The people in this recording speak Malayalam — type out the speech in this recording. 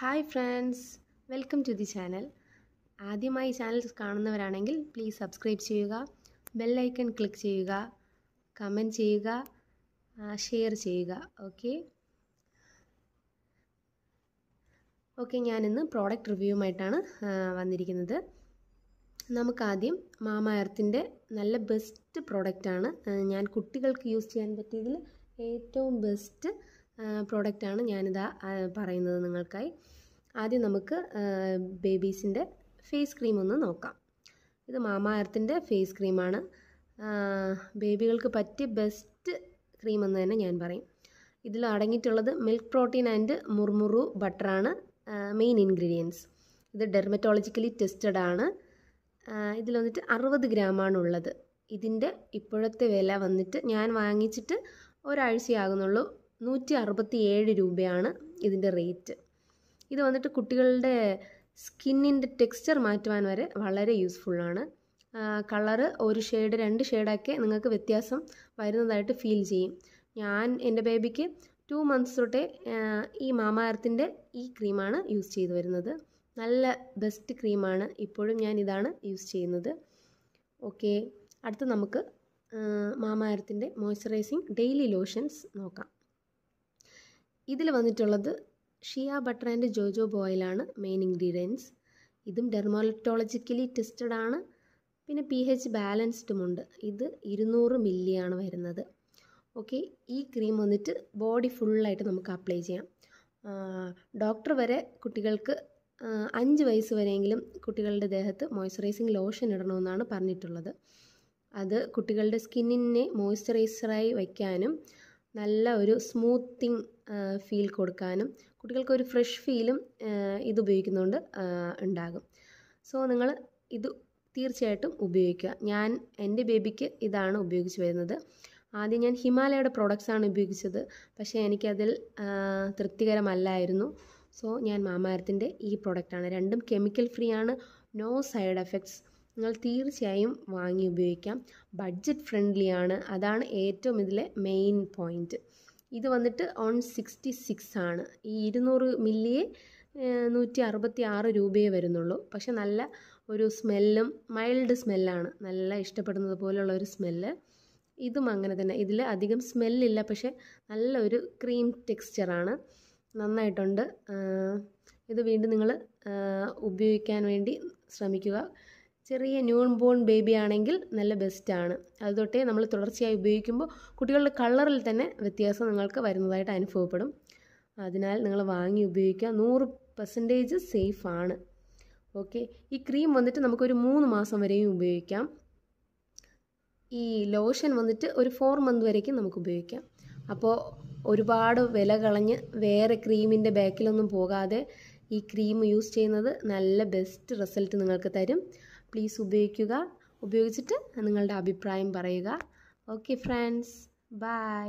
Hi friends welcome to the channel. ആദ്യമായി ചാനൽ കാണുന്നവരാണെങ്കിൽ പ്ലീസ് സബ്സ്ക്രൈബ് ചെയ്യുക ബെല്ലൈക്കൺ ക്ലിക്ക് ചെയ്യുക കമന്റ് ചെയ്യുക ഷെയർ ചെയ്യുക ഓക്കെ? ഓക്കെ ഞാനിന്ന് പ്രോഡക്റ്റ് റിവ്യൂവുമായിട്ടാണ് വന്നിരിക്കുന്നത്. നമുക്കാദ്യം മാമ എർത്തിന്റെ നല്ല ബെസ്റ്റ് പ്രോഡക്റ്റാണ് ഞാൻ കുട്ടികൾക്ക് യൂസ് ചെയ്യാൻ പറ്റിയതിൽ ഏറ്റവും ബെസ്റ്റ് പ്രോഡക്റ്റാണ് ഞാനിതാ പറയുന്നത് നിങ്ങൾക്കായി. ആദ്യം നമുക്ക് ബേബീസിന്റെ ഫേസ് ക്രീം ഒന്ന് നോക്കാം. ഇത് മാമാർത്തിന്റെ ഫേസ് ക്രീമാണ് ബേബികൾക്ക് പറ്റിയ ബെസ്റ്റ് ക്രീം എന്ന് തന്നെ ഞാൻ പറയും. ഇതിൽ അടങ്ങിയിട്ടുള്ളത് മിൽക്ക് പ്രോട്ടീൻ ആൻഡ് മുർമുറു ബട്ടറാണ് മെയിൻ ഇൻഗ്രീഡിയൻസ് ഇത് ഡെർമറ്റോളജിക്കലി ടെസ്റ്റഡ് ആണ്. ഇതിൽ വന്നിട്ട് അറുപത് ഗ്രാമാണ് ഉള്ളത്. ഇതിന്റെ ഇപ്പോഴത്തെ വില വന്നിട്ട് ഞാൻ വാങ്ങിച്ചിട്ട് ഒരാഴ്ചയാകുന്നുള്ളൂ. നൂറ്റി അറുപത്തി ഏഴ് രൂപയാണ് ഇതിന്റെ റേറ്റ്. ഇത് വന്നിട്ട് കുട്ടികളുടെ സ്കിന്നിന്റെ ടെക്സ്ചർ മാറ്റുവാൻ വരെ വളരെ യൂസ്ഫുള്ളാണ്. കളറ് ഒരു ഷെയ്ഡ് രണ്ട് ഷെയ്ഡൊക്കെ നിങ്ങൾക്ക് വ്യത്യാസം വരുന്നതായിട്ട് ഫീൽ ചെയ്യും. ഞാൻ എന്റെ ബേബിക്ക് ടു മന്ത്സ് തൊട്ടേ ഈ മാമാർത്തിന്റെ ഈ ക്രീമാണ് യൂസ് ചെയ്തു വരുന്നത്. നല്ല ബെസ്റ്റ് ക്രീമാണ് ഇപ്പോഴും ഞാൻ ഇതാണ് യൂസ് ചെയ്യുന്നത്. ഓക്കെ. അടുത്ത് നമുക്ക് മാമാരത്തിന്റെ മോയ്സ്ചറൈസിങ് ഡെയിലി ലോഷൻസ് നോക്കാം. ഇതിൽ വന്നിട്ടുള്ളത് ഷിയ ബട്ടർ ആൻഡ് ജോജോ ബോയിലാണ് മെയിൻ ഇൻഗ്രീഡിയൻസ് ഇതും ഡെർമോളറ്റോളജിക്കലി ടെസ്റ്റഡ് ആണ്. പിന്നെ പി എച്ച് ബാലൻസ്ഡുമുണ്ട് ഇത് ഇരുന്നൂറ് മില്ലിയാണ് വരുന്നത്. ഓക്കെ ഈ ക്രീം വന്നിട്ട് ബോഡി ഫുള്ളായിട്ട് നമുക്ക് അപ്ലൈ ചെയ്യാം. ഡോക്ടർ വരെ കുട്ടികൾക്ക് അഞ്ച് വയസ്സ് വരെയെങ്കിലും കുട്ടികളുടെ ദേഹത്ത് മോയ്സ്ചറൈസിങ് ലോഷൻ ഇടണമെന്നാണ് പറഞ്ഞിട്ടുള്ളത്. അത് കുട്ടികളുടെ സ്കിന്നിനെ മോയ്സ്ചറൈസറായി വയ്ക്കാനും നല്ല ഒരു സ്മൂത്തിങ് ഫീൽ കൊടുക്കാനും കുട്ടികൾക്ക് ഒരു ഫ്രഷ് ഫീലും ഇത് ഉപയോഗിക്കുന്നതുകൊണ്ട് ഉണ്ടാകും. സോ നിങ്ങൾ ഇത് തീർച്ചയായിട്ടും ഉപയോഗിക്കുക. ഞാൻ എന്റെ ബേബിക്ക് ഇതാണ് ഉപയോഗിച്ച് വരുന്നത്. ആദ്യം ഞാൻ ഹിമാലയയുടെ പ്രോഡക്റ്റ്സാണ് ഉപയോഗിച്ചത്. പക്ഷേ എനിക്കതിൽ തൃപ്തികരമല്ലായിരുന്നു. സോ ഞാൻ മാമാരത്തിന്റെ ഈ പ്രോഡക്റ്റാണ് രണ്ടും കെമിക്കൽ ഫ്രീ ആണ്. നോ സൈഡ് എഫക്ട്സ് നിങ്ങൾ തീർച്ചയായും വാങ്ങി ഉപയോഗിക്കാം. ബഡ്ജറ്റ് ഫ്രണ്ട്ലി ആണ്. അതാണ് ഏറ്റവും ഇതിലെ മെയിൻ പോയിന്റ് ഇത് വന്നിട്ട് ഓൺ സിക്സ്റ്റി സിക്സ് ആണ്. ഈ ഇരുന്നൂറ് മില്ലിയെ നൂറ്റി അറുപത്തി ആറ് രൂപയേ വരുന്നുള്ളൂ. പക്ഷെ നല്ല ഒരു സ്മെല്ലും മൈൽഡ് സ്മെല്ലാണ്. നല്ല ഇഷ്ടപ്പെടുന്നത് പോലുള്ള ഒരു സ്മെല്ല്. ഇതും അങ്ങനെ തന്നെ. ഇതിൽ അധികം സ്മെല്ലില്ല. പക്ഷെ നല്ല ഒരു ക്രീം ടെക്സ്ചറാണ് നന്നായിട്ടുണ്ട്. ഇത് വീണ്ടും നിങ്ങൾ ഉപയോഗിക്കാൻ വേണ്ടി ശ്രമിക്കുക. ചെറിയ ന്യൂൺ ബോൺ ബേബി ആണെങ്കിൽ നല്ല ബെസ്റ്റാണ് അത് തൊട്ടേ നമ്മൾ തുടർച്ചയായി ഉപയോഗിക്കുമ്പോൾ കുട്ടികളുടെ കളറിൽ തന്നെ വ്യത്യാസം നിങ്ങൾക്ക് വരുന്നതായിട്ട് അനുഭവപ്പെടും. അതിനാൽ നിങ്ങൾ വാങ്ങി ഉപയോഗിക്കുക. നൂറ് പെർസെന്റേജ് സേഫ് ആണ്. ഓക്കെ ഈ ക്രീം വന്നിട്ട് നമുക്കൊരു മൂന്ന് മാസം വരെയും ഉപയോഗിക്കാം. ഈ ലോഷൻ വന്നിട്ട് ഒരു ഫോർ മന്ത് വരേക്കും നമുക്ക് ഉപയോഗിക്കാം. അപ്പോൾ ഒരുപാട് വില കളഞ്ഞ് വേറെ ക്രീമിന്റെ ബാക്കിലൊന്നും പോകാതെ ഈ ക്രീം യൂസ് ചെയ്യുന്നത് നല്ല ബെസ്റ്റ് റിസൾട്ട് നിങ്ങൾക്ക് തരും. പ്ലീസ് ഉപയോഗിക്കുക. ഉപയോഗിച്ചിട്ട് നിങ്ങളുടെ അഭിപ്രായം പറയുക. Okay friends bye